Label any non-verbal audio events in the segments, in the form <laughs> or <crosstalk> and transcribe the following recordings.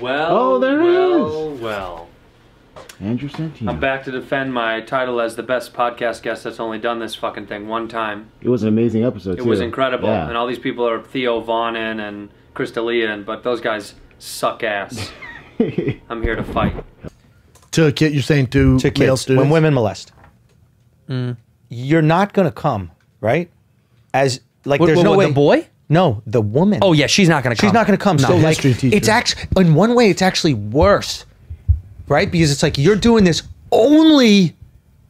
Well, Oh, there it well, well. Andrew Santino. I'm back to defend my title as the best podcast guest that's only done this fucking thing one time. It was an amazing episode. It too. was incredible, Yeah. and all these people are Theo Von and Chris D'Elia, and but those guys suck ass. <laughs> I'm here to fight. To kid, you're saying to, to male kids students? when women molest. Mm. You're not going to come, right? As like, What- there's what- no what, way. the boy? No, the woman. Oh yeah, she's not gonna. she's not going to come. No. so like, history teacher. it's actually in one way, it's actually worse, right? Because it's like you're doing this only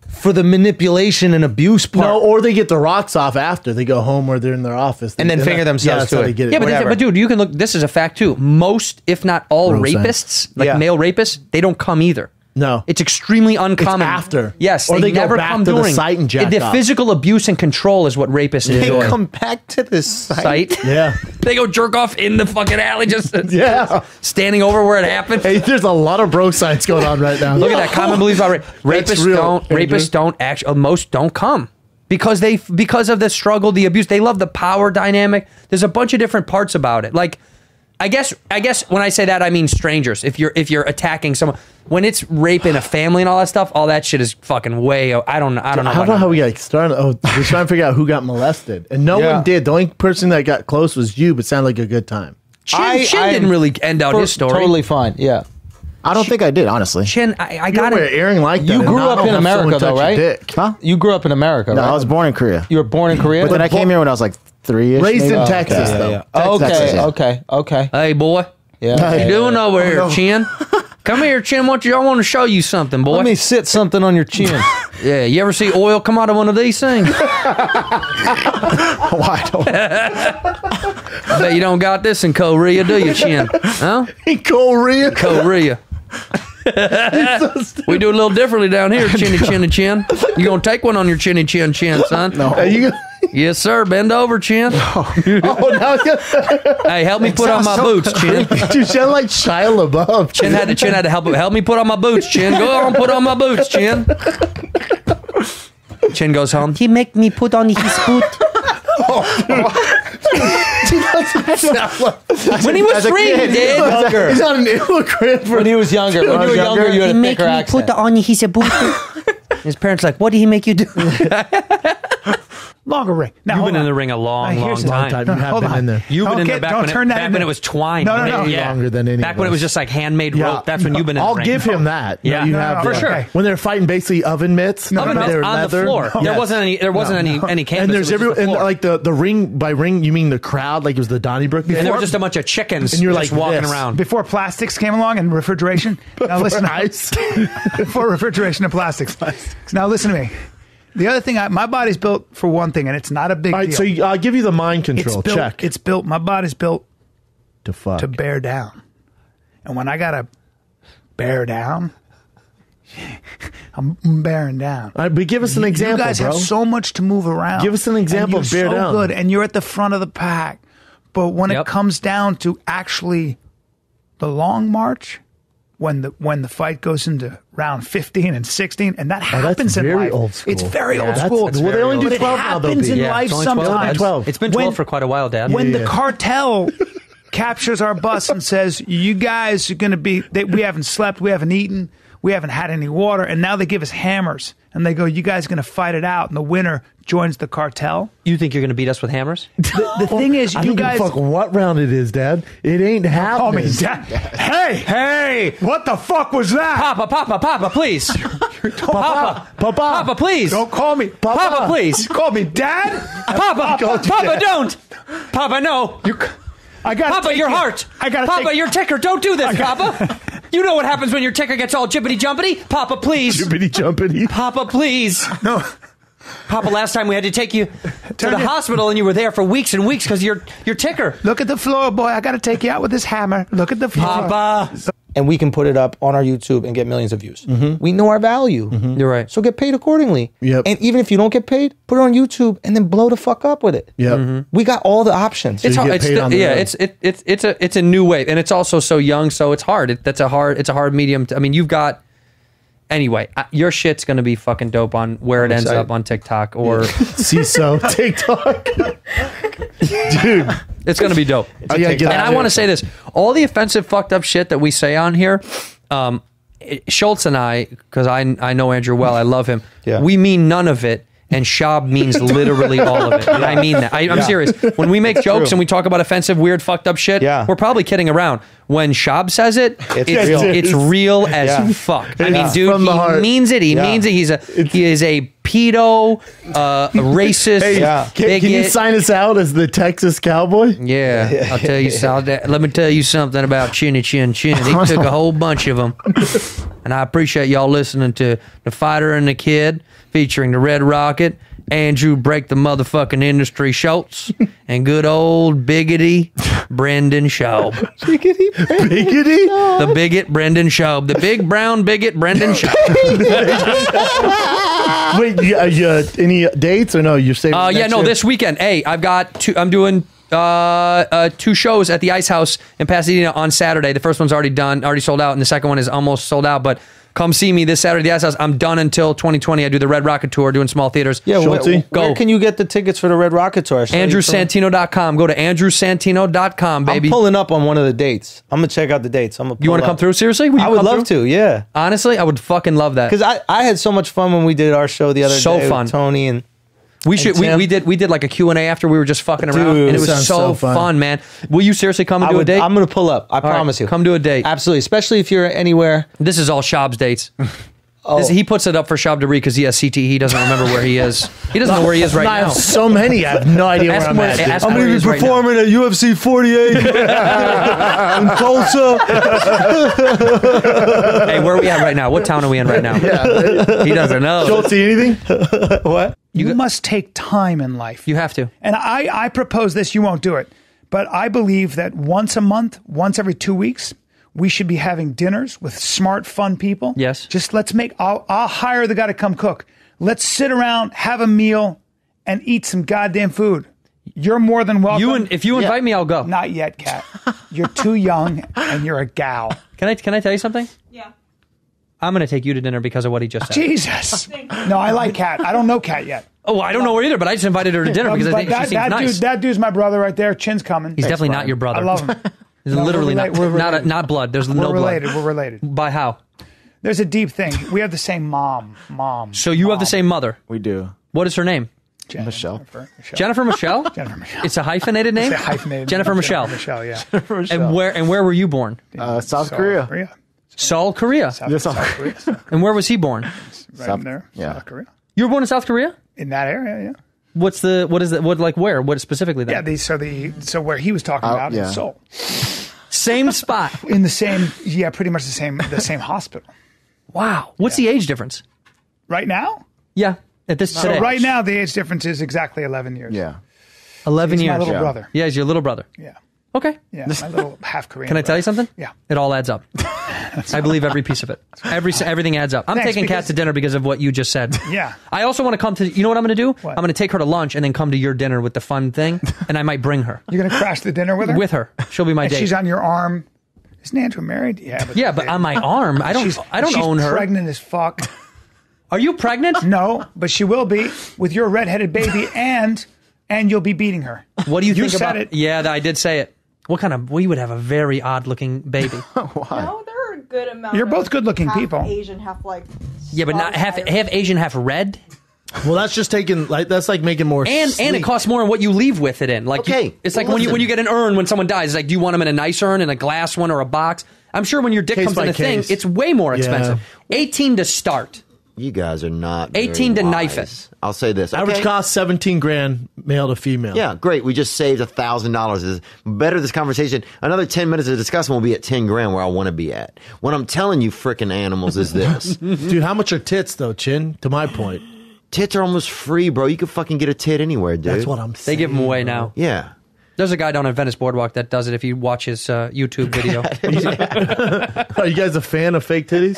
for the manipulation and abuse part. No, or they get the rocks off after they go home or they're in their office And then that- finger themselves yeah, that's to how it. They get it. Yeah, but, Whatever. but dude, you can look. This is a fact too. Most, if not all, Gross rapists, like Yeah. male rapists, they don't come either. No. it's extremely uncommon. after. yes, Or they, they go never back come to the during. site and jack the off. physical abuse and control is what rapists do. they enjoy. come back to this site. Site. <laughs> yeah, They go jerk off in the fucking alley, just <laughs> yeah. standing over where it happened. Hey, there's a lot of bro sites going on right now. Look at that common belief about rape. Rapists real, don't. Andrew. Rapists don't actually. Uh, most don't come because they because of the struggle, the abuse. They love the power dynamic. There's a bunch of different parts about it. Like, I guess I guess when I say that, I mean strangers. If you're if you're attacking someone, when it's rape in a family and all that stuff, all that shit is fucking way. I don't know. I don't know. I don't about know how we got started. Oh, we're trying to figure out who got molested, and no Yeah. one did. The only person that got close was you, but sounded like a good time. Chin, I- Chin I'm didn't really end out his story. Totally fine. Yeah. I don't think I did, honestly. Chin, I, I got were it. airing like that. You grew up in America, though, right? Huh? You grew up in America, No, right? I was born in Korea. You were born in Korea. but then I came here when I was like three years. Raised in Oh, Texas, okay, though. yeah. Texas, Okay, yeah. okay, okay. Hey boy, Yeah. what yeah, you doing over here, Chin? <laughs> Come here, Chin. What you? I want to show you something, boy. Let me sit something on your chin. <laughs> Yeah, you ever see oil come out of one of these things? <laughs> Why don't I bet you don't got this in Korea, do you, Chin? Huh? In Korea? Korea. Korea. <laughs> we do a little differently down here, chinny chinny chin. You gonna take one on your chinny chin chin, son? No. Are you? Yes, sir. Bend over, chin. <laughs> Oh, now Hey, help me put on my boots, chin. <laughs> you sound like Shia LaBeouf. Chin had to chin had to help help me put on my boots, chin. Go on, put on my boots, chin. Chin goes home. He make me put on his boot. Oh, when he was As a three, he kid. did. Younger. He's not an immigrant When he was younger, when you were younger, you had a thicker accent. on his boot. His parents like, what did he make you do? <laughs> Longer ring. Now, You've hold been in the ring a long, Now, long here's the- time. time. You have hold been on. in there. You've been in Okay, there back, don't when, it, back into- when it was twine. No, no, no. Yeah. Longer than any Back when it was just like handmade Yeah. rope. That's when you've been in I'll the ring. give him that. Yeah. you No, have no, the- for sure. When they're fighting basically oven mitts, No, Oven mitts on leather. the floor. There wasn't any. There wasn't No, any no. any canvas. And there's it every and like the the ring by ring you mean the crowd like it was the Donnybrook And There before? were just a bunch of chickens And you're just like walking around. Before plastics came along and refrigeration. <laughs> Now listen. ice. <laughs> before refrigeration and plastics. Now listen to me. The other thing, I, my body's built for one thing, and it's not a big All right, deal. so you, I'll give you the mind it's control built, check. It's built. My body's built to fuck. to bear down, and when I gotta bear down, <laughs> I'm bearing down. All right, but give us an You- example, You guys bro. have so much to move around. Give us an and example you're of bear so down. good, and you're at the front of the pack. But when Yep. it comes down to actually the long march, when the when the fight goes into round 15 and 16, and that Oh, that's happens in life. old school. It's very Yeah, old that's- school. well, they only do But 12 now, though, happens in Yeah, life it's sometimes. 12. It's been When- 12 for quite a while, Dad. when Yeah. the cartel captures our bus and says, "You guys are going to be," they, we haven't slept, we haven't eaten, we haven't had any water, and now they give us hammers and they go, "You guys are going to fight it out," and the winner joins the cartel. You think you're going to beat us with hammers? <laughs> The, the thing is, I you don't give guys. fuck what round it is, Dad. It ain't happening. call me dad. Hey, Hey, what the fuck was that? Papa, Papa, Papa, please, <laughs> Papa, Papa, Papa, please, Don't call me Papa, please, Call me dad. Papa, called you Papa, Dad. don't, Papa, no, You, I got Papa, your heart, I got Papa, take, your ticker, don't do this, Papa. <laughs> You know what happens when your ticker gets all jippity jumpity, Papa, please, Jibbity jumpity. Papa, please. <laughs> no. Papa, last time we had to take you to Turn the hospital and you were there for weeks and weeks because your your ticker. Look at the floor, boy. I got to take you out with this hammer. Look at the floor. Papa. And we can put it up on our YouTube and get millions of views. Mm-hmm. We know our value. Mm-hmm. You're right. So get paid accordingly. Yep. And even if you don't get paid, put it on YouTube and then blow the fuck up with it. Yep. Mm-hmm. We got all the options. It's hard. It's paid the- yeah. road. It's it, it's it's a it's a new wave, and it's also so young, so it's hard. It, that's a hard. It's a hard medium. To, I mean, you've got. Anyway, uh, your shit's gonna be fucking dope on where it ends excited. up on TikTok or <laughs> CISO <laughs> TikTok. Dude, It's gonna be dope. I gotta get and I want to say this: all the offensive, fucked up shit that we say on here, um, it- Schultz and I, because I I know Andrew well, I love him. Yeah. We mean none of it. And Shab means <laughs> literally all of it. And I mean that. I, I'm serious. When we make jokes and we talk about offensive, weird, fucked up shit, Yeah. we're probably kidding around. When Shab says it, it's, It's real. It's real as Yeah. fuck. I mean, dude, from the he means it. He means it. He's a he is a pedo, uh, <laughs> racist, Hey, Yeah. can, can you sign us out as the Texas Cowboy? Yeah, I'll <laughs> tell you. I'll, let me tell you something about Chinny Chin Chin. He took a whole bunch of them, <laughs> and I appreciate y'all listening to the Fighter and the Kid, featuring the Red Rocket, Andrew Break the motherfucking Industry Schultz, <laughs> and good old biggity Brendan Schaub. Biggity? The bigot Brendan Schaub. The big brown bigot Brendan Schaub. <laughs> Wait, you, uh, you, uh, any dates or no? You're saving. Uh, yeah, no, year? this weekend. Hey, I've got two. I'm doing uh, uh, two shows at the Ice House in Pasadena on Saturday. The first one's already done, already sold out, and the second one is almost sold out. But come see me this Saturday at the Ice House. I'm done until 2020. I do the Red Rocket tour, doing small theaters. Yeah, where, Schultzy? where Go. can you get the tickets for the Red Rocket tour? AndrewSantino.com. Go to AndrewSantino.com, baby. I'm pulling up on one of the dates. I'm gonna check out the dates. I'm gonna. you want to come through? Seriously? I would love through? to. Yeah. Honestly, I would fucking love that. Because I, I had so much fun when we did our show the other So day fun. with Tony and We should. We, we did. We did like a Q and A after we were just fucking around, Dude, and it was sounds so, so fun. fun. man. Will you seriously come and I do would, a date? I'm gonna pull up. I right, promise you. come do a date. Absolutely, especially if you're anywhere. This is all Shab's dates. <laughs> Oh. This- he puts it up for Shab to because he has CTE. He doesn't remember where he is. He doesn't know where he is right <laughs> I now. have so many. I have no idea Ask where I'm him where- at. dude. ask him where he is right now. at UFC 48 <laughs> <laughs> in Tulsa. Hey, where are we at right now? What town are we in right now? He doesn't know. Don't see anything? what? You, must take time in life. You have to. And I, I propose this, you won't do it. But I believe that once a month, once every two weeks, we should be having dinners with smart, fun people. Yes. Just let's make, I'll, I'll hire the guy to come cook. Let's sit around, have a meal, and eat some goddamn food. You're more than welcome. You and if you invite me, I'll go. Not yet, Kat. You're too young and you're a gal. Can I? Can I tell you something? Yeah. I'm going to take you to dinner because of what he just said. Jesus. <laughs> No, I like Kat. I don't know Kat yet. Oh, I don't know her either, but I just invited her to dinner because I think that, she seems that nice. dude, that dude's my brother right there. Chin's coming. He's definitely not your brother. I love him. <laughs> He's No, we're literally not. we're Not, a, not blood. There's We're no related. blood. We're related. By how? There's a deep thing. We have the same mom. Mom. So you have the same mother. We do. What is her name? Jen- Michelle. Jennifer Michelle. Jennifer <laughs> Michelle. Jennifer Michelle. It's a hyphenated name. It's a hyphenated. Jennifer Michelle. Michelle. Yeah. And where and where were you born? Uh, South South Korea. Korea. Seoul, Korea. South, Yes, South South Korea. South- And where was he born? Right South- in there. yeah. South Korea. You were born in South Korea. In that area. Yeah. What's the what is it? What like where? What specifically? Then? Yeah. The, so the so where he was talking about yeah. in Seoul, Same spot. <laughs> in the same. Yeah, pretty much the same. The same hospital. Wow. What's the age difference? Right now. Yeah. At this So today. right now the age difference is exactly 11 years. Yeah. Eleven He's my years. little Yeah. brother. Yeah, he's your little brother. Yeah. Okay. Yeah. My little half Korean. Can I tell you something? Yeah. It all adds up. <laughs> I believe every piece of it. Every everything adds up. I'm Thanks, taking Kat because- to dinner because of what you just said. Yeah. <laughs> I also want to come to. You know what I'm going to do? What? I'm going to take her to lunch and then come to your dinner with the fun thing, and I might bring her <laughs> You're gonna crash the dinner with her. with her. She'll be my And date. she's on your arm. Isn't Andrew married? Yeah. But yeah, but on my arm, I don't. She's, I don't she's own her. Pregnant as fuck. Are you pregnant? No, but she will be with your redheaded baby, and and you'll be beating her. What do you, You think said about it. Yeah, I did say it. What kind of? We would have a very odd-looking baby. <laughs> No, there are a good amount. You're of both good-looking half people. Asian, half like. yeah, but not half Irish. half Asian, half red. Well, that's just taking like that's like making more. And and it costs more than what you leave with it in. Like you- Okay, it's like well, when you when you get an urn when someone dies. It's like, do you want them in a nice urn, in a glass one, or a box? I'm sure when your dick Case comes in by a thing, it's way more Yeah. expensive. 18 to start. You guys are not 18 very to knife it. I'll say this. Average okay? cost seventeen grand, male to female. Yeah, great. We just saved a thousand dollars. Is better this conversation. Another ten minutes of discussion will be at ten grand where I want to be at. What I'm telling you, freaking animals, is this: <laughs> dude. How much are tits though, Chin? To my point, tits are almost free, bro. You can fucking get a tit anywhere, dude. that's what I'm saying. They give them away now. Yeah. There's a guy down on Venice Boardwalk that does it. If you watch his uh, YouTube video, <laughs> <laughs> Are you guys a fan of fake titties?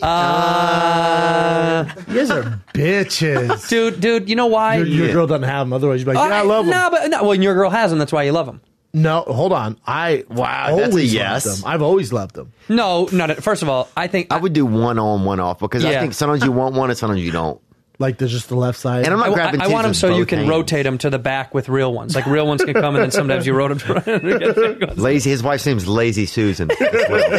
Look, uh, You guys are bitches. dude, dude, you know why? Your, your girl doesn't have them. Otherwise, you'd be like, yeah, I Uh, love them. No, but no, well, your girl has them. That's why you love them. No, hold on. I Wow, that's a always yes. loved them. I've always loved them. No, no. no. First of all, I think I would do one on, one off because I Yeah. think sometimes you want one and sometimes you don't. Like there's just the left side. And I'm not I, grabbing I tits want them so you can hands. rotate them to the back with real ones. Like real ones can come, and then sometimes you rotate <laughs> them. Lazy. His wife's name's Lazy Susan. well,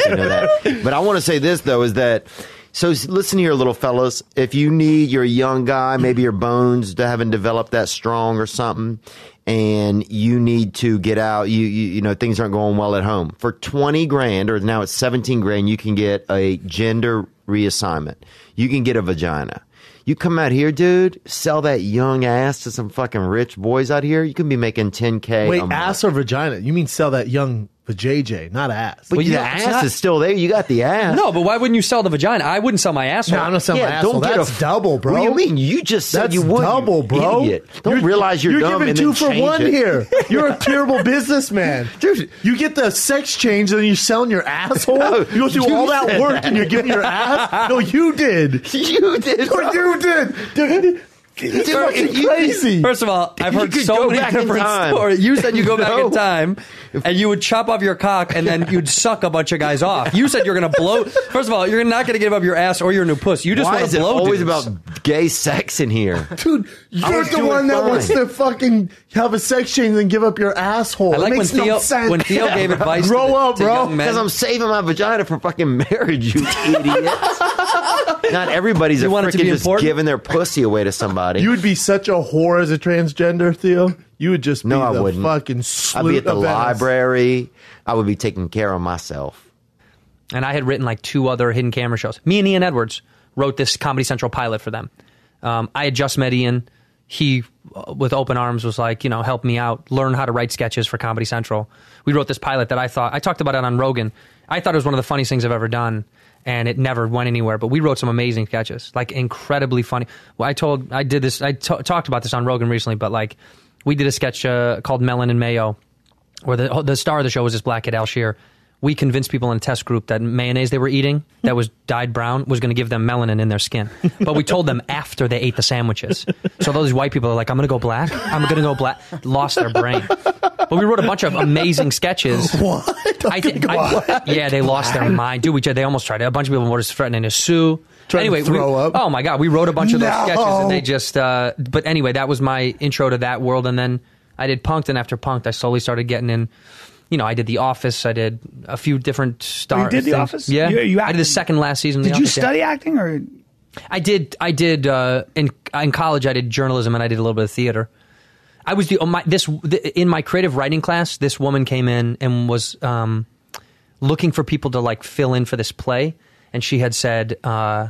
so you know that. But I want to say this though is that. So s- listen here, little fellas. If you need, you're a young guy, maybe your bones haven't developed that strong or something, and you need to get out. You, you you know things aren't going well at home. For twenty grand, or now it's seventeen grand, you can get a gender reassignment. You can get a vagina. You come out here, dude, sell that young ass to some fucking rich boys out here. You can be making ten k. Wait, ass or vagina? You mean sell that young vajayjay, not ass? But Well, the yeah, ass not- is still there. You got the ass. no, but why wouldn't you sell the vagina? I wouldn't sell my asshole. no, I'm not selling my asshole. get That's a- double, bro. What do you mean? You just said That's you would. double, you bro. Idiot. Don't realize you're, dumb giving and two then for one it. here. <laughs> You're a terrible businessman, Dude. You get the sex change and then you're selling your asshole. <laughs> No, you go through you all that said work that. and you're giving your ass. No, you did. <laughs> You did. No, you did. Dude, it's fucking you- crazy. First of all, I've heard so many different time. stories. You said you go back in <laughs> time and you would chop off your cock and then you'd suck a bunch of guys off. You said you're going to blow. First of all, you're not going to give up your ass or your new puss. You just Why want is to it blow always dudes. about gay sex in here? Dude, you're was the doing one that fine. wants to fucking have a sex change and give up your asshole. I like it when makes no Theo sense. when Theo gave <laughs> advice. Grow to, up, to bro. young men. Because I'm saving my vagina for fucking marriage, you <laughs> idiot. Not everybody's You a want it to freaking be just important? giving their pussy away to somebody. You would be such a whore as a transgender, Theo. You would just be no, I the wouldn't. fucking I'd be at the of Venice. library. I would be taking care of myself. and I had written like two other hidden camera shows. Me and Ian Edwards wrote this Comedy Central pilot for them. Um, I had just met Ian. He, uh, with open arms, was like, you know, help me out, learn how to write sketches for Comedy Central. We wrote this pilot that I thought, I talked about it on Rogan. I thought it was one of the funniest things I've ever done, and it never went anywhere. But we wrote some amazing sketches, like incredibly funny. Well, I told, I did this, I t- talked about this on Rogan recently, but like, we did a sketch uh, called Melon and Mayo, where the the star of the show was this black kid Al Shear. We convinced people in a test group that mayonnaise they were eating that was dyed brown was going to give them melanin in their skin. But we told them after they ate the sandwiches. So those white people are like, "I'm going to go black. I'm going to go black." Lost their brain. But we wrote a bunch of amazing sketches. <laughs> What? I, thi- I- yeah, they lost their mind, dude. We they almost tried it. A bunch of people were just threatening to sue. Trying to anyway, throw we, up? oh my god, we wrote a bunch of those No. sketches, and they just. Uh, but anyway, that was my intro to that world, and then I did Punked, and after Punked, I slowly started getting in. You know, I did The Office. I did a few different stars. You did The Office? Yeah, You- you I did the second last season. Did you Office, yeah. study acting or? I did. I did uh, in in college. I did journalism and I did a little bit of theater. I was the oh, my, this the, in my creative writing class. This woman came in and was um, looking for people to like fill in for this play, and she had said uh,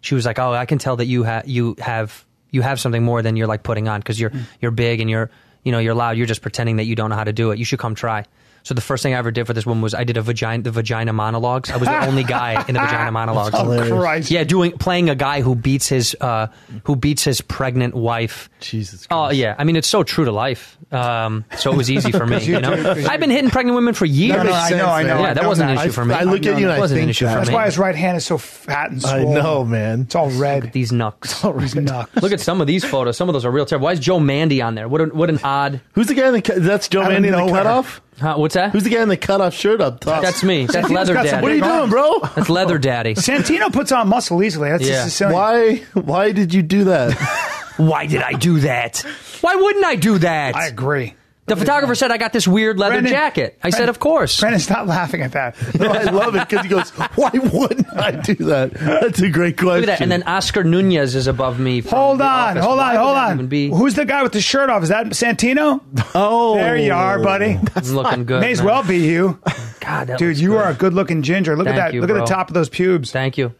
she was like, "Oh, I can tell that you have you have you have something more than you're like putting on because you're you're big and you're you know you're loud. You're just pretending that you don't know how to do it. You should come try." So the first thing I ever did for this one was I did a vagina the vagina monologues. I was the only guy in the vagina <laughs> monologues. Oh, Christ. Yeah, doing playing a guy who beats his uh, who beats his pregnant wife. Jesus Christ. Oh yeah, I mean it's so true to life. Um, so it was easy for me. <laughs> you know, I've been hitting pregnant women for years. No, no, I know, I know. Yeah, that known wasn't an that. issue for me. I look at you and I wasn't an think issue that. for That's why his right hand is so fat and swollen. I know, man. It's all red. These knucks. He's nuts. Look at some of these photos. Some of those are real terrible. Why is Joe Mande on there? What, a, what an odd. Who's the guy in the? That's Joe Mande in the nowhere. cutoff? Huh, what's that? Who's the guy in the cutoff shirt up top? That's me. That's leather got some daddy. What are you doing, bro? That's leather daddy. <laughs> Santino puts on muscle easily. That's Yeah. just Sicilian. Why? Why did you do that? <laughs> Why did I do that? Why wouldn't I do that? I agree. The photographer said I got this weird leather Brendan- jacket. I said, of course. Brendan, stop laughing at that. <laughs> no, I love it because he goes, "Why wouldn't I do that?" That's a great question. Look at that. And then Oscar Nunez is above me. Hold on, Office. hold on, hold on. even Be, Who's the guy with the shirt off? Is that Santino? <laughs> oh, There you are, buddy. <laughs> I'm looking good. May as man. well be you, God, that dude. looks You good. are a good-looking ginger. Look Thank at that. you, Look at the top of those pubes. Thank you.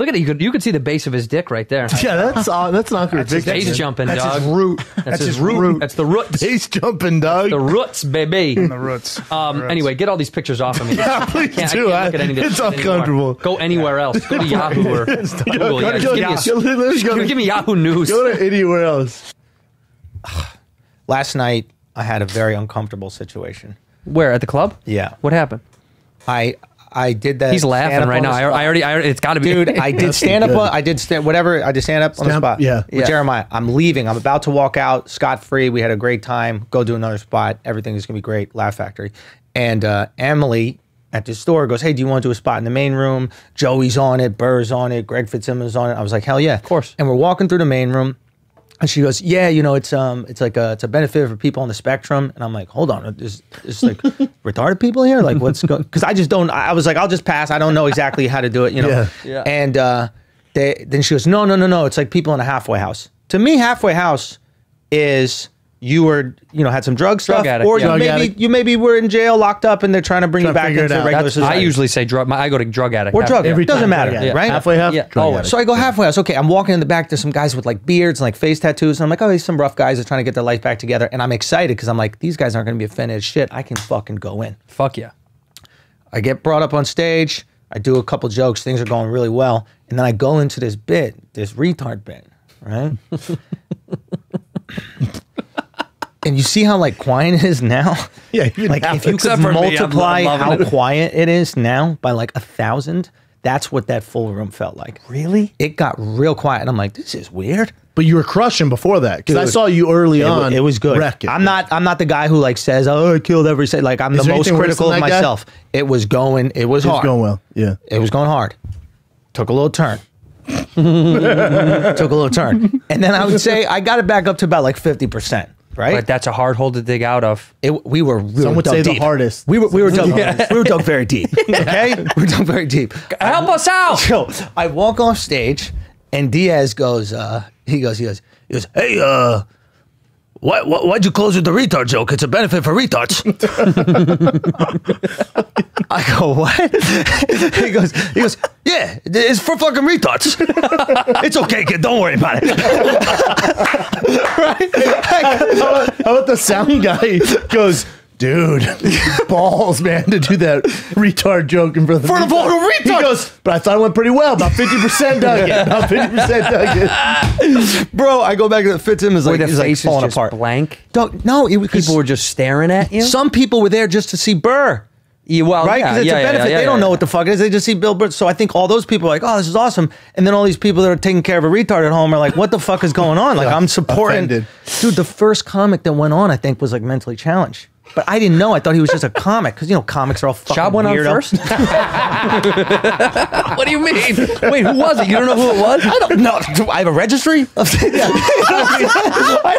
Look at it. You could you could see the base of his dick right there. <laughs> yeah, that's uh, that's an awkward That's his- picture. He's jumping, That's dog. his root. That's, his, root. That's the roots. He's jumping, dog. the roots, baby. <laughs> The roots. Um, The roots. anyway, get all these pictures off of me. <laughs> Yeah, please Can't- I do. can't look at any of this it's shit anymore. uncomfortable. Go anywhere else. Go to Yahoo or Google. Yeah, Go- just go- give me, a- go- let's go give me Yahoo News. Go to anywhere else. <sighs> Last night, I had a very uncomfortable situation. Where at the club? Yeah. What happened? I I did that. He's laughing right now. I. I already. I, it's got to be. Dude, I did stand up. On, I did stand whatever. I did stand up on the spot. yeah. with Yeah. Jeremiah. I'm leaving. I'm about to walk out scot free. We had a great time. Go do another spot. Everything is gonna be great. Laugh Factory. And uh, Emily at the store. Goes, hey, do you want to do a spot in the main room? Joey's on it, Burr's on it, Greg Fitzsimmons on it. I was like, hell yeah, of course. And we're walking through the main room. And she goes, "Yeah, you know, it's um, it's like a, it's a benefit for people on the spectrum." And I'm like, "Hold on, is is like <laughs> retarded people here? Like, what's going?" Because I just don't. I was like, "I'll just pass. I don't know exactly how to do it, you know." Yeah. Yeah. And uh, they then she goes, "No, no, no, no. It's like people in a halfway house. To me, halfway house is you were, you know, had some drug stuff, addict, or yeah. you Drug maybe addict. you maybe were in jail, locked up, and they're trying to bring Trying you to back figure into it out. regular That's- I society." usually say drug. My, I go to drug addict. or drug Every addict. Doesn't time, matter, addict. right? Halfway half, Yeah, drug oh, addict. So I go halfway house. Okay, I'm walking in the back. There's some guys with like beards and like face tattoos. And I'm like, oh, these some rough guys that are trying to get their life back together. And I'm excited because I'm like, these guys aren't going to be offended as shit. I can fucking go in. Fuck yeah. I get brought up on stage. I do a couple jokes. Things are going really well. And then I go into this bit, this retard bit, right? <laughs> and you see how like quiet it is now? <laughs> Yeah, even like half if you could for me, I'm multiply loving how it. quiet it is now by like a thousand, that's what that full room felt like. Really? It got real quiet, and I'm like, this is weird. But you were crushing before that because I saw you early It, on. it was good. wreck it. I'm not. I'm not the guy who like says, "Oh, I killed every." Say like I'm Is the most critical of that guy? myself. It was going. It was It was hard. going well. Yeah. It was going hard. Took a little turn. <laughs> Took a little turn, and then I would say I got it back up to about like fifty percent. Right? But that's a hard hole to dig out of. It, we were really Some would dug say the hardest. We were we were <laughs> dug we were dug very deep. <laughs> Okay, we were dug very deep. Help us out. <laughs> So I walk off stage, and Diaz goes. uh He goes. He goes. He goes. Hey, uh, why, why why'd you close with the retard joke? It's a benefit for retards. <laughs> I go what? he goes. He goes. Yeah, it's for fucking retards. <laughs> it's okay, kid. Don't worry about it. <laughs> Right? How about the sound guy goes, dude, <laughs> balls, man, to do that retard joke in front of the For the retard." fucking He goes, but I thought it went pretty well. About 50% dug it. About 50% dug it. <laughs> Bro, I go back to the Fitzsimmons Where like the he's like face is falling just apart. blank. Don't no, it, because People were just staring at you. some people were there just to see Burr. Yeah, well, right? yeah, Because it's yeah, a yeah, benefit. yeah, they don't yeah, know yeah. what the fuck it is. They just see Bill Burr. So I think all those people are like, oh, this is awesome. And then all these people that are taking care of a retard at home are like, what the fuck is going on? Like, I'm supporting. Offended. Dude, the first comic that went on, I think, was like mentally challenged. But I didn't know. I thought he was just a comic because, you know, comics are all fucking Chop went on first. <laughs> what do you mean? Wait, who was it? You don't know who it was? I don't know. Do I have a registry? <laughs> I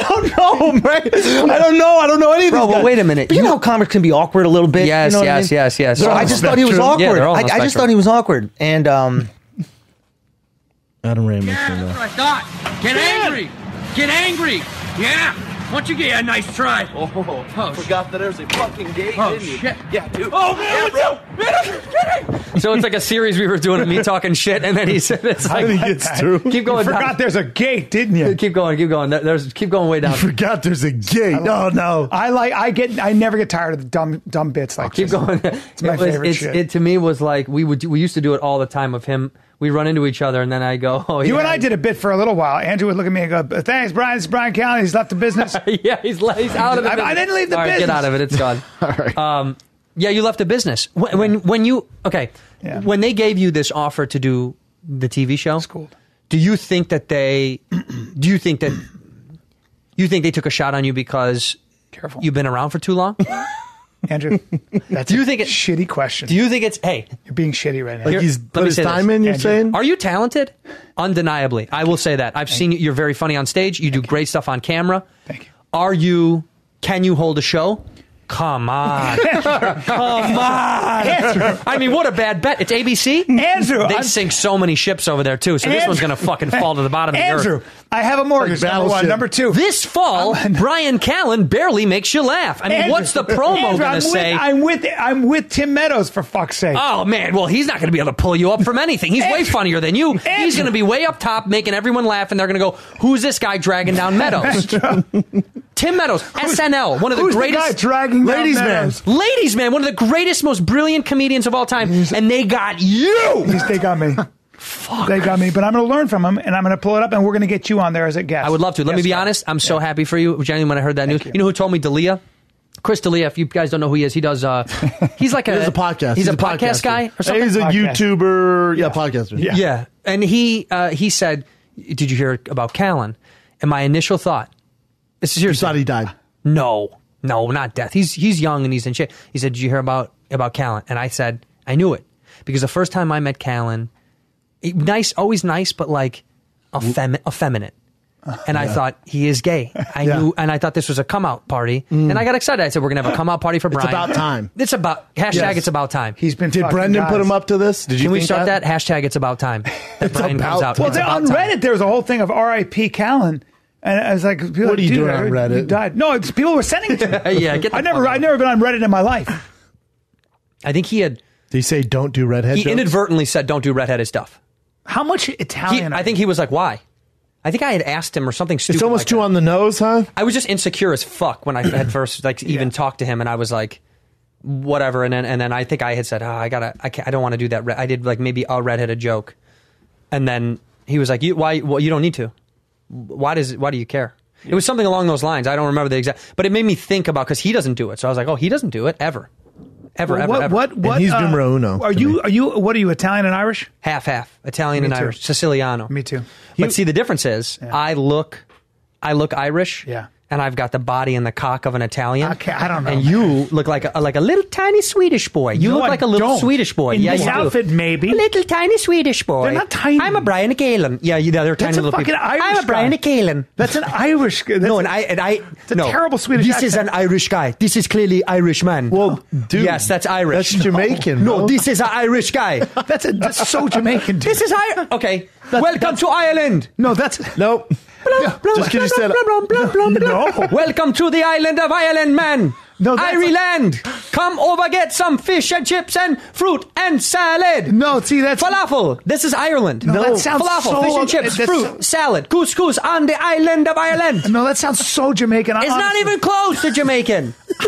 don't know, right? I don't know. I don't know anything. of Bro, but wait a minute. But you, You- know how comics can be awkward a little bit. Yes, you know what I yes, mean? yes, yes. So I just thought he was awkward. Yeah, they're all on I, I just thought he was awkward. And um, Adam Ray makes me laugh. I thought. Get angry. Get angry. Yeah. Why don't you get a nice try? Oh, oh Forgot that there's a fucking gate, Oh, didn't you? shit. Yeah, dude. Oh, man, what's up? Man, I'm just kidding. So it's like a series we were doing of me talking shit, and then he said, "It's I like think it's true. keep going Forgot down. there's a gate, didn't you? Keep going, keep going. There's keep going way down. Forgot there's a gate. No, no. I like. I get. I never get tired of the dumb, dumb bits like Keep this. going. It's my It was- favorite it's- shit. It to me was like we would we used to do it all the time. Of him, we run into each other, and then I go, <laughs> "Oh, You yeah. and I did a bit for a little while. Andrew would look at me and go, "Thanks, Bryan. Is Bryan Callen. He's left the business." <laughs> yeah, he's he's out of the. I- I didn't leave the All right, Get out of it. It's gone. <laughs> all right. Um, yeah, you left the business when when, when you okay. Yeah. When they gave you this offer to do the TV show, cool. do you think that they? do you think that? You think they took a shot on you because Careful, you've been around for too long? Andrew. <laughs> That's Do you a think it- shitty question? do you think it's hey? You're being shitty right now. Like Here- he's let put me his say this. in, you're Andrew. saying? Are you talented? Undeniably, I will say that. I've seen you. You're very funny on stage. You do great stuff on camera. Thank you. Are you? Can you hold a show? Come on, <laughs> come on! I mean, what a bad bet. It's ABC. Andrew, they I'm- sink so many ships over there too. So this one's gonna fucking fall to the bottom of the Andrew, earth. I have a mortgage. Like number one. Battleship. Number two. This fall, Bryan Callen barely makes you laugh. I mean, Andrew- what's the promo Andrew, gonna I'm say? I'm with. I'm with Tim Meadows for fuck's sake. Oh man, well he's not going to be able to pull you up from anything. He's way Andrew- funnier than you. He's Andrew- going to be way up top, making everyone laugh, and they're going to go, "Who's this guy dragging down Meadows?" Tim Meadows, SNL, one of the Who's greatest the guy dragging Ladies' man. Ladies man, one of the greatest, most brilliant comedians of all time, and they got you. They got me. Fuck. They got me, but I'm going to learn from him, and I'm going to pull it up, and we're going to get you on there as a guest. I would love to. Let me be sir. honest. I'm so happy for you, Jenny. When I heard that news, you. you. know who told me D'Elia? Chris D'Elia, if you guys don't know who he is, he does. Uh, <laughs> he's like a, He a podcast. He's, a, podcast podcaster. guy or something. He's a Podcast. YouTuber. Yeah, podcaster. Yeah. Yeah, and he uh, he said, "Did you hear about Callen?" And my initial thought, this is You seriously, thought he died. no, no, not death. He's he's young and he's in shape. He said, "Did you hear about about Callen, and I said I knew it because the first time I met Callen, it- nice, always nice, but like effemi- effeminate. And I thought he is gay. I Yeah. knew, and I thought this was a come out party, mm. and I got excited. I said, "We're gonna have a come out party for Bryan." It's about time. <laughs> It's about hashtag. Yes. It's about time. He's been. Did fucking Brendan put him up to this? Did you Can we start that? hashtag? It's about time. <laughs> That Bryan comes about out. Well, It's there- about on time. Reddit, there was a whole thing of R.I.P. Callen, and I was like, people What are you dude, doing I on heard Reddit? You died. No, it's, people were sending it to me. <laughs> yeah, get the I never, I never been on Reddit in my life. I think he had. Did he say don't do redhead He jokes? inadvertently said, "Don't do redheaded stuff." How much He, Italian? I think he was like, "Why?" I think I had asked him or something stupid. It's almost like too that. on the nose, huh? I was just insecure as fuck when I had <clears throat> first like even talked to him, and I was like, whatever. And then and then I think I had said, oh, I gotta, I can't, I don't want to do that. I did like maybe a redheaded joke, and then he was like, you why? Well, you don't need to. Why does? Why do you care? It was something along those lines. I don't remember the exact, but it made me think about because he doesn't do it. So I was like, oh, he doesn't do it ever, ever, Well, ever, what, ever. what, what? he's uh, numero uno Are you? me. Are you? What are you? Italian and Irish? half half Italian Me and too. Irish, Siciliano. Me too. But see, the difference is I look, I look Irish. Yeah. And I've got the body and the cock of an Italian. Okay, I don't know, And you look like a, like a little tiny Swedish boy. You No, look like a little don't. Swedish boy. In yeah, this you do. outfit, maybe. A little tiny Swedish boy. They're not tiny. I'm a Brian Galen. Yeah, you, they're tiny That's a little fucking people. Irish I'm a Brian guy. Galen. That's an Irish. That's No, and I and I. a no. terrible Swedish This is an Irish guy. This is clearly Irish man. Well, dude, yes, that's Irish. that's Jamaican, No, bro. this is an Irish guy. <laughs> That's, a, that's so Jamaican. Dude. this is I. Okay. Welcome to Ireland. no. That's Nope. Just because you said no. Welcome to the island of Ireland, man. No, Ireland. Come over, get some fish and chips and fruit and salad. No, see that's Falafel. This is Ireland. No, that sounds Falafel, so- fish and chips, that's fruit, salad, couscous on the island of Ireland. no. That sounds so Jamaican. It's not even close to Jamaican. <laughs>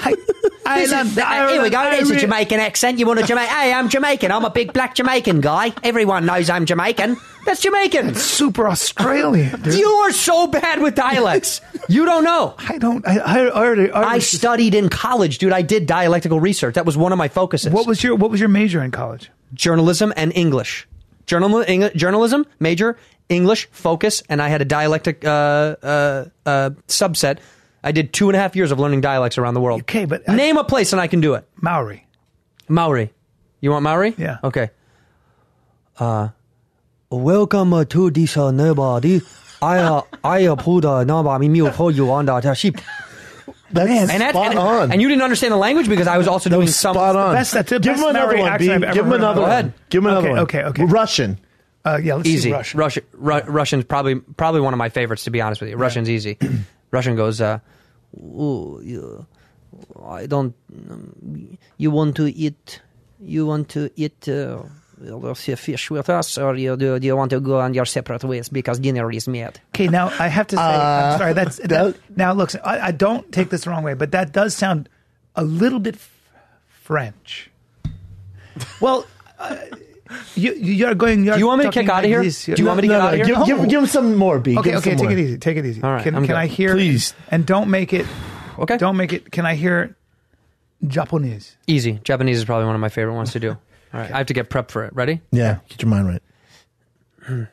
I, This is- Ireland, here we go. There's a Jamaican accent. You want a Jamaican? Hey, I'm Jamaican. I'm a big black Jamaican guy. Everyone knows I'm Jamaican. That's Jamaican. Super Australian. Dude. You are so bad with dialects. You don't know. I don't. I, I already. I Irish- studied in college, dude. I did dialectical research. That was one of my focuses. What was your What was your major in college? journalism and English? Journal, Eng- journalism major, English focus, and I had a dialectic uh, uh, uh, subset. I did two and a half years of learning dialects around the world. Okay, but I- name a place and I can do it. Maori. Maori. You want Maori? Yeah. Okay. Uh, welcome to this uh, nobody. I uh, I uh, put uh, number me me put you on the sheep. That's Man, And, that's, spot and, on. and you didn't understand the language because I was also doing some. spot on. best- that's the Give best him another Maori one, accent B. I've Give him heard. another Go one. Give him another Okay, one. okay, okay. Russian. Uh, yeah, let's easy. see Russian. Russia, Ru- Russian's probably probably one of my favorites to be honest with you. Russian's easy. <clears throat> Russian goes, uh, "Ooh, you- I don't. um, you want to eat? You want to eat uh, well, fish with us, or you do, do you want to go on your separate ways because dinner is made? Okay, now I have to say, I'm sorry. That's that, that- now. Look, I, I don't take this the wrong way, but that does sound a little bit f- French. Well, uh, you you're going. You're Do you want me to talking kick out of here? this. Do you want me to No, get no, out of here? Give, give, give him some more, B. Okay, Give okay, take more. it easy. Take it easy. All right, can I'm can. I hear? Please. and don't make it. Okay. Don't make it. Can I hear Japanese? Easy. Japanese is probably one of my favorite ones to do. All right, I have to get prepped for it. Ready? Yeah, get your mind right. Hmm.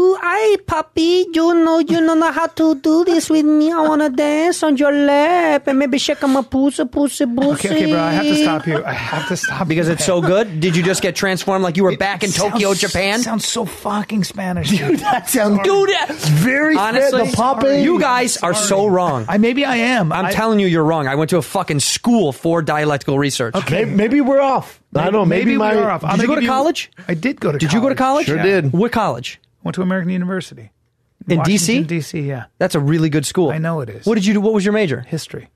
Ooh, hi, puppy. You know, you don't know how to do this with me. I want to dance on your lap and maybe shake on my pussy, pussy, pussy. Okay, okay, bro. I have to stop you. I have to stop Because you. it's so good. Did you just get transformed like you were back in Sounds- Tokyo, Japan? Sounds so fucking Spanish, dude. That sounds Dude, very honestly, fit. The popping. you guys are so wrong. I maybe I am. I'm I, telling you, you're wrong. I went to a fucking school for dialectical research. Maybe, maybe we're off. I don't know. Maybe, we my. are off. I'm Did you gonna go to give college? I did go to. Did you go to college? Sure Yeah. did. What college? Went to American University In Washington, DC? D.C. Yeah, That's a really good school. I know it is. What did you do? What was your major? history,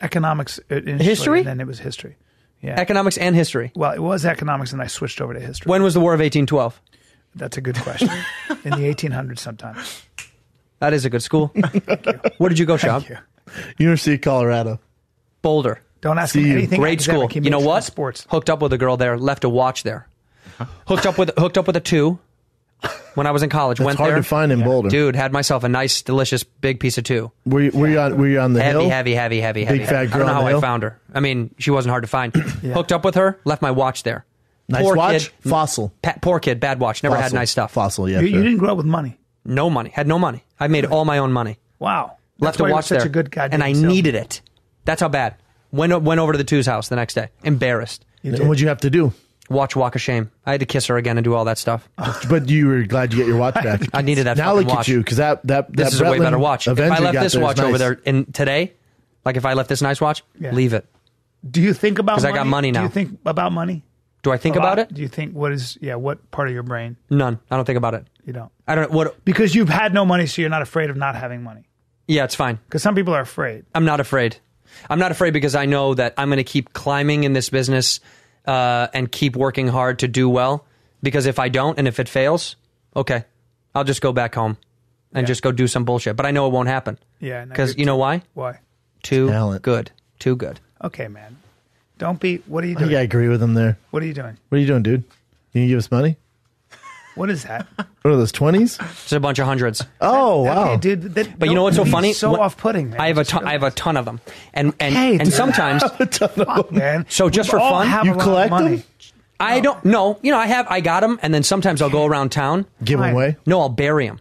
economics, uh, initially, History? and then it was history. Yeah. Economics and history. well, it was economics, and I switched over to history. When was the War of 1812? That's a good question. <laughs> In the 1800s, sometime. That is a good school. <laughs> Where did you go, Shab? Thank you. University of Colorado. Boulder. Don't ask See me anything. Great school. academic. He You know what? Sports. Hooked up with a girl there. Left a watch there. Hooked up with hooked up with a two. When I was in college, It's went hard there. to find in Boulder. Dude, had myself a nice, delicious, big piece of two. Were you, were you on? Were you on the Heavy, hill? heavy, heavy, heavy, heavy. Big fat I girl don't know on how I hill? found her. I mean, she wasn't hard to find. <clears throat> Hooked up with her. Left my watch there. Nice Poor watch. kid. Fossil. Pa- poor kid. Bad watch. Never had Fossil. nice stuff. Fossil. Yeah. You, you fair. didn't grow up with money. No money. Had no money. I made all my own money. Wow. Left That's why a you're watch such there. a good goddamn and I salesman. needed it. That's how bad. Went went over to the two's house the next day, embarrassed. And what'd you have to do? Watch Walk of Shame. I had to kiss her again and do all that stuff. <laughs> But you were glad you get your watch back. I <laughs> needed that. now fucking look watch. at you because that that This that is a way Breitling better watch. If Avenger I left got this there is watch over nice. there in today, like if I left this nice watch, Yeah. leave it. Do you think about 'Cause money? I got money Do now. you think about money? Do I think about it? Do you think what is yeah? What part of your brain None. I don't think about it. you don't? I don't. What? Because you've had no money, so you're not afraid of not having money. Yeah, it's fine. Because some people are afraid. I'm not afraid. I'm not afraid because I know that I'm going to keep climbing in this business uh, and keep working hard to do well. Because if I don't and if it fails, okay, I'll just go back home and just go do some bullshit. But I know it won't happen. Yeah, Because you're you know why? Why? Too Talent. good. Too good. Okay, man. Don't be. What are you I doing? think I agree with him there. What are you doing? What are you doing, dude? You gonna give us money? What is that? What are those twenties? It's a bunch of hundreds. Oh wow, Okay, dude. That, But you know what's so funny? So What- off-putting. Man. I have a ton, I have a ton of them, and and Hey, and dude. sometimes <laughs> Fuck, man. <laughs> So just We for all fun? have You a lot of collect money. them? I don't know. You know, I have I got them, and then sometimes I'll go around town. give them Fine. away. No, I'll bury them,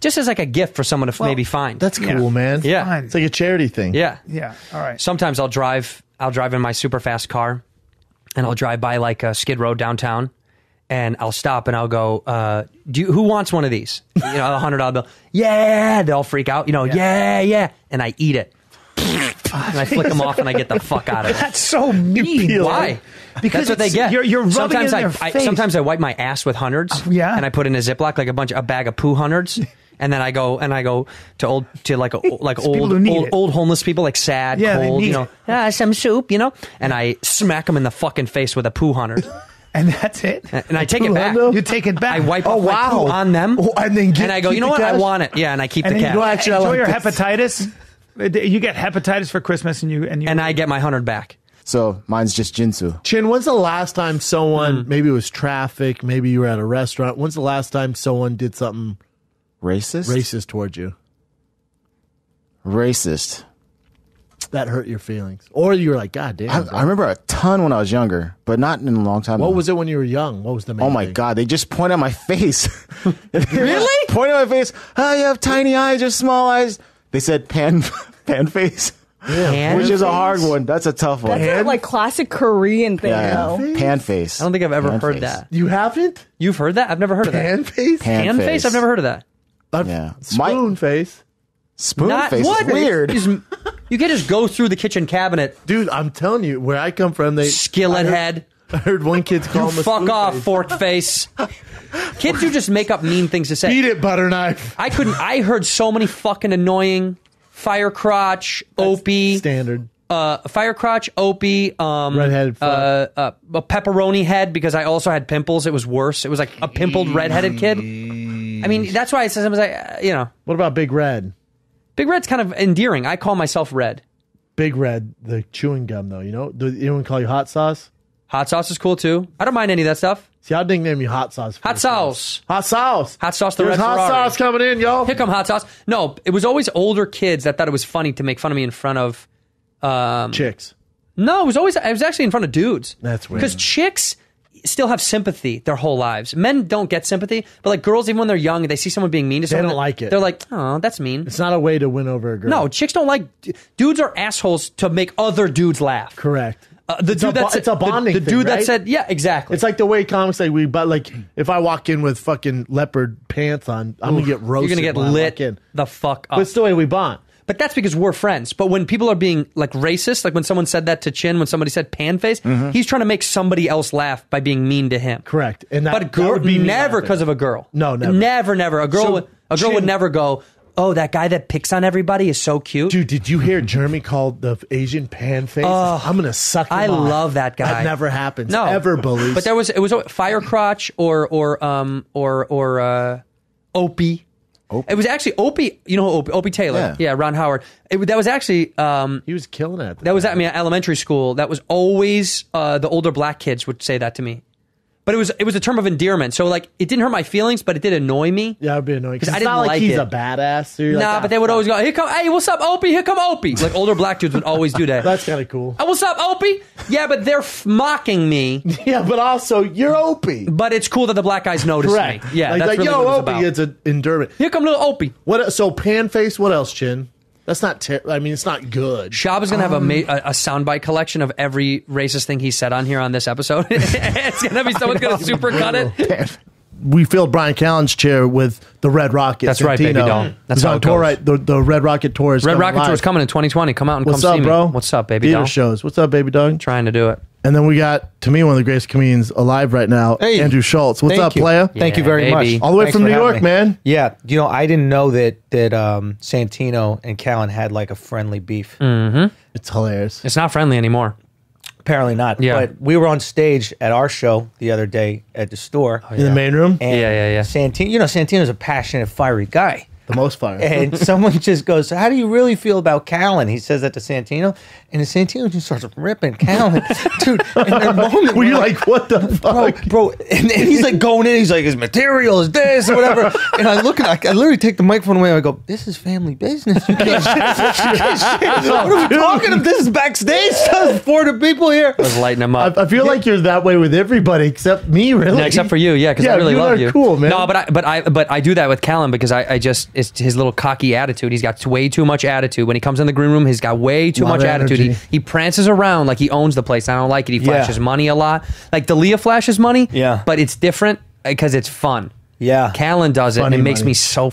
just as like a gift for someone to f Well, maybe find. That's cool, Yeah. man. Yeah. Fine. it's like a charity thing. yeah. Yeah. All right. Sometimes I'll drive. I'll drive in my super fast car, and I'll drive by like a Skid Row downtown, and I'll stop and I'll go. Uh, do you, who wants one of these? You know, a hundred dollar bill. <laughs> Yeah, they'll freak out. You know, yeah, yeah, yeah. and I eat it. and I flick them off and I get the fuck out of it. That's so mean. Why? Because That's what they get. You're, you're rubbing sometimes it in I, their I face. sometimes I wipe my ass with hundreds. yeah? and I put in a Ziploc like a bunch a bag of poo hundreds. <laughs> And then I go and I go to old to like a, like old old, old homeless people like sad Yeah, cold you know ah, some soup you know and I smack them in the fucking face with a poo hundred <laughs> and that's it. and I take it back. Hundo? You take it back. I wipe Oh, off my wow. poo on them Oh, and then get- and I go you know the what I want it yeah and I keep and the then cash you No, actually, I enjoy like your this. hepatitis. You get hepatitis for Christmas, and you and you and I get my hundred back. So mine's just Jinsu. Chin, when's the last time someone, Hmm. maybe it was traffic, maybe you were at a restaurant, when's the last time someone did something Racist? racist towards you? Racist. That hurt your feelings? Or you were like, God damn. I. I remember a ton when I was younger, but not in a long time. what ago. was it when you were young? What was the main Oh my thing? god! They just point at my <laughs> face. <laughs> really? Point at my face. Oh, you have tiny eyes or small eyes. They said pan, <laughs> pan face, Pan which is a hard one. That's a tough one. That's a, like classic Korean thing, yeah, though. yeah. pan face. I don't think I've ever Pan heard face. that. You haven't? You've heard that? I've never heard of that. Pan face? Pan, Pan face? I've never heard of that. I've- Yeah. Spoon My- face. Spoon Not face what? is weird. Is- You can't just go through the kitchen cabinet, Dude, I'm telling you, where I come from, they skillet I heard, head. I heard one kid's call him a fuck off, face. fork face. Kids who just make up mean things to say. Beat it, butter knife. I couldn't. I heard so many fucking annoying fire crotch, opie, Standard. uh, fire crotch, opie, um, Redheaded uh, uh, a pepperoni head because I also had pimples. It was worse. It was like a pimpled redheaded kid. I mean, that's why I said I was like, uh, you know, What about Big Red? Big Red's kind of endearing. I call myself Red. Big Red, the chewing gum, though. You know, do anyone call you hot sauce? Hot sauce is cool too. I don't mind any of that stuff. See, I'd nickname you hot sauce. Hot sauce. Hot sauce. Hot sauce, the There's red hot Ferrari. sauce coming in, y'all. Here come hot sauce. No, it was always older kids that thought it was funny to make fun of me in front of. Um, Chicks. no, it was always. I was actually in front of dudes. That's weird. Because chicks still have sympathy their whole lives. Men don't get sympathy, but like girls, even when they're young, they see someone being mean to someone. They don't like it. They're like, oh, that's mean. It's not a way to win over a girl. No, chicks don't like. Dudes are assholes to make other dudes laugh. correct. Uh, the It's dude a that said, it's a the- bonding The, thing, dude that right? said, yeah, exactly. It's like the way comics say we, but like if I walk in with fucking leopard pants on, I'm gonna get roasted. you're gonna get lit in. the fuck up. But it's the way we bond. But that's because we're friends. But when people are being like racist, like when someone said that to Chin, when somebody said pan face, he's trying to make somebody else laugh by being mean to him. Mm-hmm. Correct. And that, But that girl, would be never because of a girl. No, never. never, never. A girl, So, would, a girl would never go. Oh, that guy that picks on everybody is so cute. Dude, did you hear Jeremy called the Asian pan face? I'm gonna suck. Him I off. love that guy. That never happens. no, ever, bullies. But there was it was fire crotch or or um or or uh, Opie. It was actually Opie. You know Opie, Opie Taylor. Yeah. Ron Howard. It, that was actually um, he was killing it. That was at me at elementary school. That was always uh, the older black kids would say that to me. But it was it was a term of endearment. So like it didn't hurt my feelings, but it did annoy me. Yeah, I'd be annoying. 'Cause Because I it's didn't not like, like he's it. a badass. So nah, like, but they "Ah, would always go, "Here come, hey, what's up, Opie? Here come Opie." Like older black dudes would always do that. <laughs> That's kind of cool. oh, what's up, Opie? Yeah, but they're f- mocking me. <laughs> Yeah, but also you're Opie. But it's cool that the black guys notice me. Yeah, like, that's like, really yo, what it's Opie. about. It's an endurance. Here come little Opie. What? So pan face. What else, Chin? That's not. Ter- I mean, it's not good. Shab is gonna have a, um, ma- a a soundbite collection of every racist thing he said on here on this episode. <laughs> it's gonna be someone's gonna super cut it. We filled Bryan Callen's chair with the Red Rocket. That's right, baby Santino. doll. That's how on it tour, goes. right? The, the Red Rocket tour is Red coming Rocket live. Tour is coming in 2020. Come out and What's come up, see bro? me. What's up, baby Theater doll? shows. What's up, baby dog? Trying to do it. And then we got to me one of the greatest comedians alive right now, Hey. Andrew Schultz. What's Thank up, you. playa? Thank you Yeah, very baby. much. All the way Thanks from for New having York, me. man. Yeah, you know, I didn't know that that um, Santino and Callen had like a friendly beef. It's hilarious. It's not friendly anymore. Apparently not. Yeah. But we were on stage at our show the other day at the store. Oh, In the main room, And Yeah, yeah, yeah. Santino, you know, Santino's a passionate, fiery guy. The most fire. <laughs> And someone just goes, "How do you really feel about Callen?" He says that to Santino, and Santino just starts ripping Callen, <laughs> dude. In their moment, Were you we're like, what the bro, fuck? bro, and, and he's like going in. He's like, his material is this or whatever. And I look at, I, I literally take the microphone away. And I go, this is family business. You can't, you can't shit. <laughs> What are we talking about? This is backstage stuff for the people here. Let's lighten him up. I, I feel like you're that way with everybody except me, really. No, except for you, yeah, because I really you love are you. Cool, man. No, but I, but I, but I do that with Callen because I, I just it's his little cocky attitude. He's got way too much attitude. When he comes in the green room, he's got way too much attitude. He, he prances around like he owns the place. I don't like it. He Yeah. flashes money a lot. Like D'Elia flashes money. Yeah. but it's different because it's fun. Yeah. Callen does it, Funny and it makes me so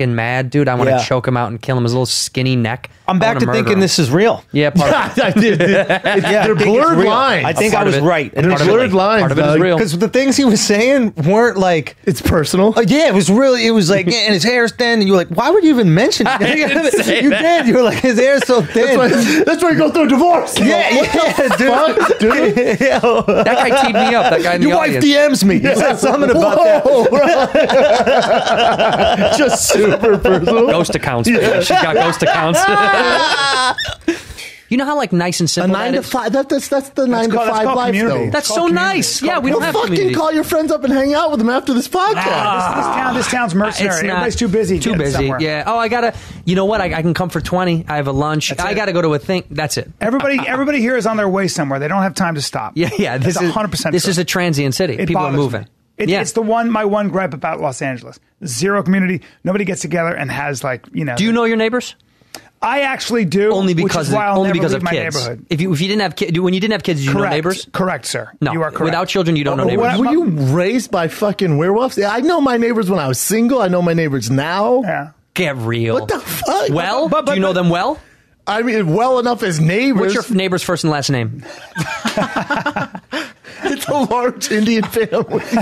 fucking mad, dude. I want to Yeah. choke him out and kill him. His little skinny neck. I'm back wanna thinking him. this is real. Yeah, part of <laughs> it. I did. <laughs> It's- Yeah, they're blurred real. lines. I think I was it- right. They're part of it- blurred lines. part of it is real. Because the things he was saying weren't like. It's personal. Uh, yeah, it was really. It was like, yeah, and his hair's thin, and you were like, "Why would you even mention <laughs> it?" you that. did. You were like, "His hair's so thin." That's why, that's why you go through a divorce. yeah, yeah, dude. Fuck, dude. That guy teed me up. That guy in the Your wife audience. DMs me. You said something about that. Whoa, bro. Just super personal. Ghost accounts. baby. She's got ghost accounts. <laughs> you know how like nice and A simple nine that to is? five. That, that's that's the nine to called- that's five called life, community. though. That's so called nice. community. Yeah, we don't have fucking community. call your friends up and hang out with them after this ah, podcast. This town, this town's ah, mercenary. It's not- Everybody's too busy. Too getting busy. somewhere. Yeah. Oh, I gotta. You know what? I, I can come for twenty. I have a lunch. I it. gotta go to a thing. That's it. Everybody, everybody here is on their way somewhere. They don't have time to stop. Yeah, yeah. This It's is 100% This true. is a transient city. It People are bothers moving. me. It, yeah. It's the one, my one gripe about Los Angeles. Zero community. Nobody gets together and has like, you know. do you know your neighbors? I actually do. Only which because is why I'll only never because leave of my kids. neighborhood. If you if you didn't have kids, when you didn't have kids, did you Correct. know neighbors? Correct, sir. No. You are correct. Without children, you don't know neighbors. were you raised by fucking werewolves? Yeah, I know my neighbors when I was single. I know my neighbors now. Yeah. Get real. What the fuck? Well, But- but- do you know but- them well? I mean, well enough as neighbors. What's your neighbor's first and last name? <laughs> <laughs> a large Indian family. <laughs>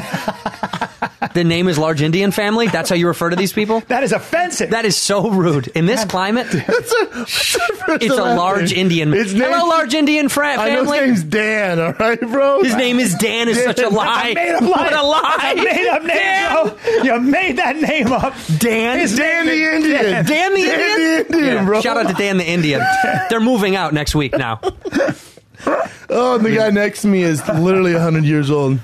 The name is Large Indian Family. That's how you refer to these people. That is offensive. That is so rude. In this climate, <laughs> That's a, that's a it's a large name. Indian. His name- Hello, large Indian fra- I know his family. name's Dan. All right, bro. His name is Dan. Is such a lie. made up lie. What a lie. That's a made up name, Dan. bro. You made that name up. Dan. His Dan the Indian. Dan. Dan the Dan Indian. the Indian, Yeah. bro. Shout out to Dan the Indian. They're moving out next week now. <laughs> Oh, and the guy next to me is literally 100 years old.